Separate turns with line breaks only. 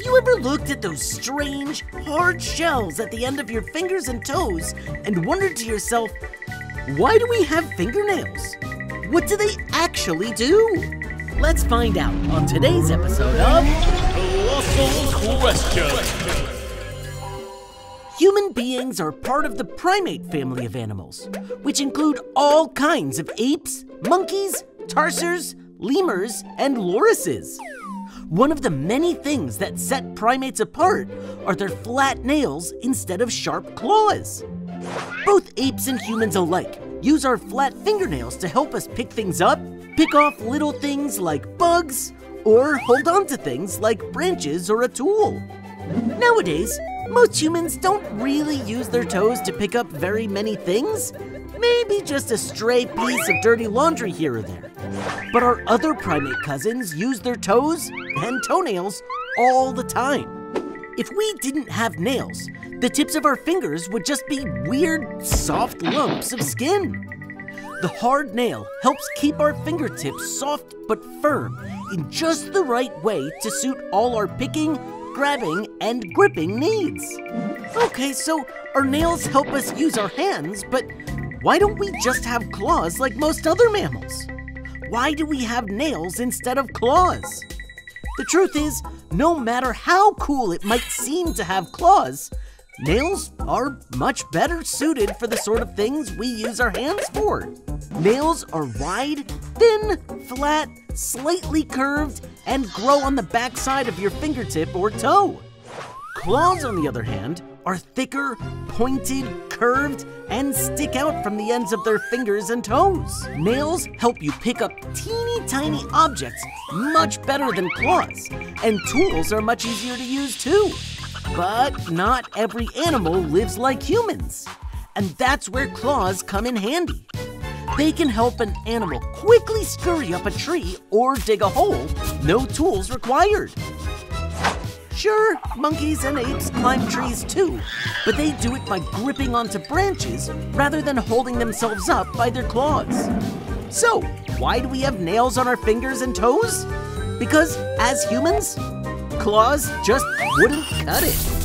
Have you ever looked at those strange, hard shells at the end of your fingers and toes and wondered to yourself, why do we have fingernails? What do they actually do? Let's find out on today's episode of
Colossal Question.
Human beings are part of the primate family of animals, which include all kinds of apes, monkeys, tarsiers, lemurs, and lorises. One of the many things that set primates apart are their flat nails instead of sharp claws. Both apes and humans alike use our flat fingernails to help us pick things up, pick off little things like bugs, or hold on to things like branches or a tool. Nowadays, most humans don't really use their toes to pick up very many things. Maybe just a stray piece of dirty laundry here or there. But our other primate cousins use their toes and toenails all the time. If we didn't have nails, the tips of our fingers would just be weird, soft lumps of skin. The hard nail helps keep our fingertips soft but firm in just the right way to suit all our picking, grabbing, and gripping needs. Okay, so our nails help us use our hands, but why don't we just have claws like most other mammals? Why do we have nails instead of claws? The truth is, no matter how cool it might seem to have claws, nails are much better suited for the sort of things we use our hands for. Nails are wide, thin, flat, slightly curved, and grow on the backside of your fingertip or toe. Claws, on the other hand, are thicker, pointed, curved, and stick out from the ends of their fingers and toes. Nails help you pick up teeny tiny objects much better than claws, and tools are much easier to use too. But not every animal lives like humans, and that's where claws come in handy. They can help an animal quickly scurry up a tree or dig a hole, no tools required. Sure, monkeys and apes climb trees too, but they do it by gripping onto branches rather than holding themselves up by their claws. So, why do we have nails on our fingers and toes? Because, as humans, claws just wouldn't cut it.